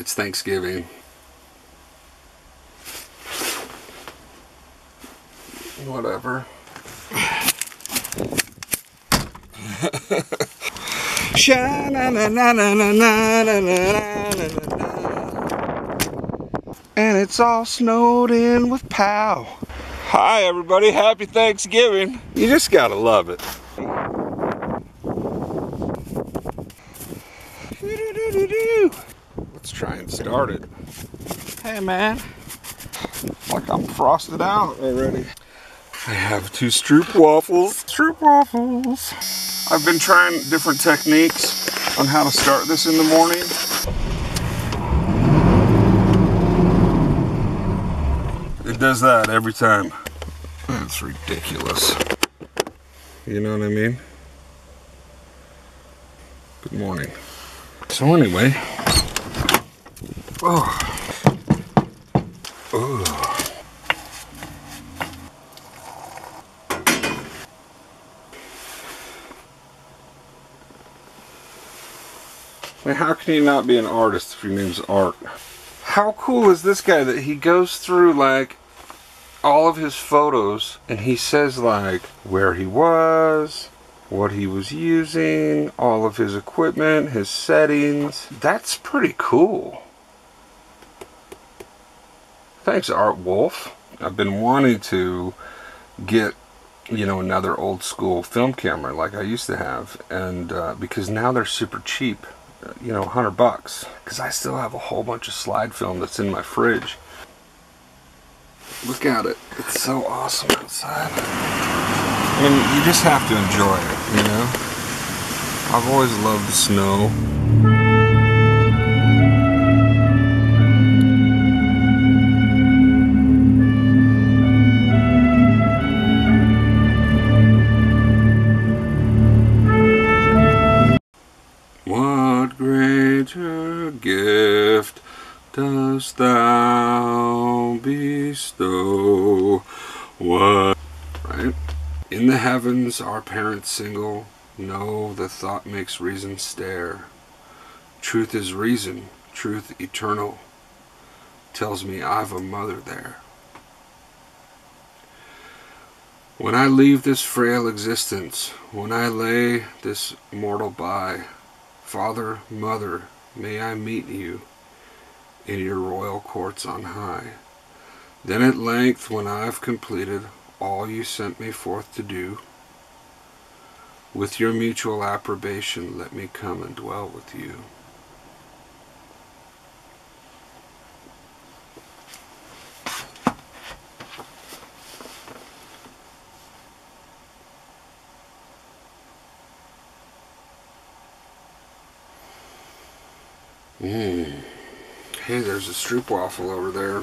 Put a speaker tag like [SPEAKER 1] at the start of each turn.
[SPEAKER 1] It's Thanksgiving. Whatever. And it's all snowed in with pow. Hi everybody, happy Thanksgiving. You just gotta love it. Let's try and start it. Hey man, like I'm frosted out already. I have two Stroop waffles. Stroop waffles. I've been trying different techniques on how to start this in the morning. It does that every time. That's ridiculous. You know what I mean? Good morning. So anyway, oh, how can you not be an artist if your name's Art? How cool is this guy that he goes through like all of his photos and he says like where he was, what he was using, all of his equipment, his settings. That's pretty cool. Thanks, Art Wolfe. I've been wanting to get, you know, another old school film camera like I used to have, and uh, because now they're super cheap, uh, you know, 100 bucks. Because I still have a whole bunch of slide film that's in my fridge. Look at it. It's so awesome outside. I mean, you just have to enjoy it, you know? I've always loved the snow. Gift dost thou bestow? What? Right? In the heavens, our parents single. No, the thought makes reason stare. Truth is reason, truth eternal. Tells me I've a mother there. When I leave this frail existence, when I lay this mortal by, Father, Mother, may I meet you in your royal courts on high. Then at length, when I've completed all you sent me forth to do, with your mutual approbation, let me come and dwell with you. Hey, there's a stroop waffle over there.